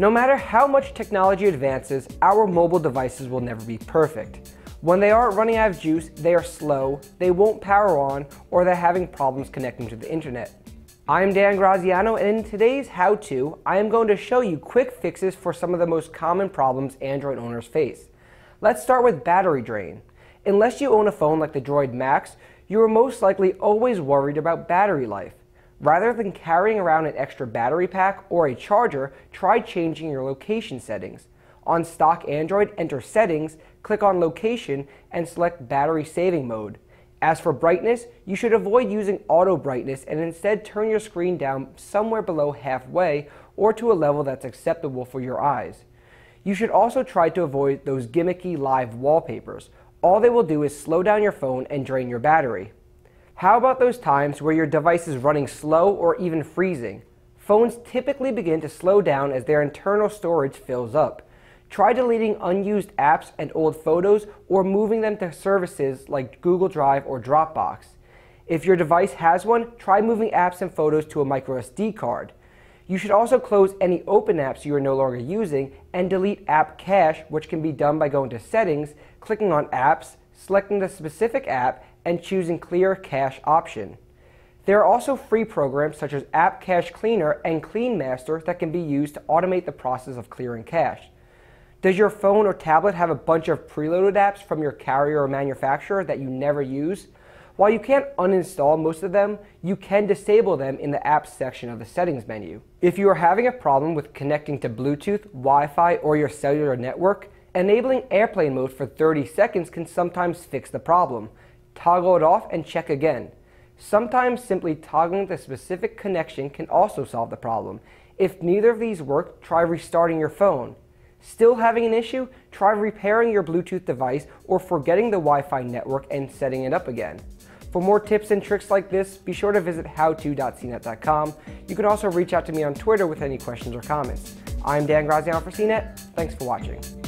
No matter how much technology advances, our mobile devices will never be perfect. When they aren't running out of juice, they are slow, they won't power on, or they're having problems connecting to the internet. I'm Dan Graziano and in today's how-to, I am going to show you quick fixes for some of the most common problems Android owners face. Let's start with battery drain. Unless you own a phone like the Droid Maxx, you are most likely always worried about battery life. Rather than carrying around an extra battery pack or a charger, try changing your location settings. On stock Android, enter Settings, click on Location, and select Battery Saving Mode. As for brightness, you should avoid using auto brightness and instead turn your screen down somewhere below halfway or to a level that's acceptable for your eyes. You should also try to avoid those gimmicky live wallpapers. All they will do is slow down your phone and drain your battery. How about those times where your device is running slow or even freezing? Phones typically begin to slow down as their internal storage fills up. Try deleting unused apps and old photos or moving them to services like Google Drive or Dropbox. If your device has one, try moving apps and photos to a microSD card. You should also close any open apps you are no longer using and delete app cache, which can be done by going to Settings, clicking on Apps, selecting the specific app, and choosing Clear Cache option. There are also free programs such as App Cache Cleaner and Clean Master that can be used to automate the process of clearing cache. Does your phone or tablet have a bunch of preloaded apps from your carrier or manufacturer that you never use? While you can't uninstall most of them, you can disable them in the apps section of the settings menu. If you are having a problem with connecting to Bluetooth, Wi-Fi, or your cellular network, enabling airplane mode for 30 seconds can sometimes fix the problem toggle it off and check again. Sometimes simply toggling the specific connection can also solve the problem. If neither of these work, try restarting your phone. Still having an issue? Try repairing your Bluetooth device or forgetting the Wi-Fi network and setting it up again. For more tips and tricks like this, be sure to visit howto.cnet.com. You can also reach out to me on Twitter with any questions or comments. I'm Dan Graziano for CNET. Thanks for watching.